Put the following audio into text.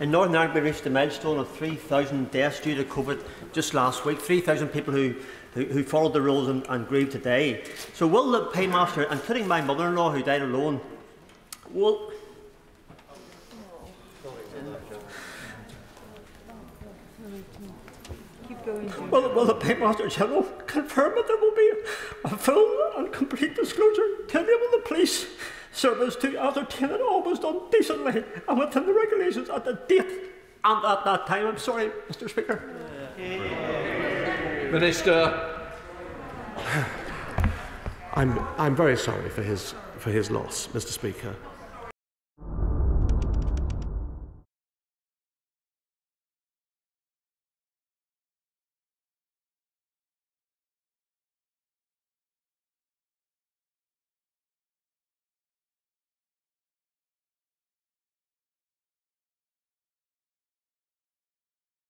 In Northern Ireland, we reached a milestone of 3,000 deaths due to COVID just last week. 3,000 people who, who, who, followed the rules and, and grieved today. So will the paymaster, including my mother-in-law who died alone, will Will, will the Paymaster General confirm that there will be a full and complete disclosure to enable the police service to ascertain that all was done decently and within the regulations at the date and at that time? I'm sorry, Mr. Speaker. Minister. I'm, I'm very sorry for his, for his loss, Mr. Speaker.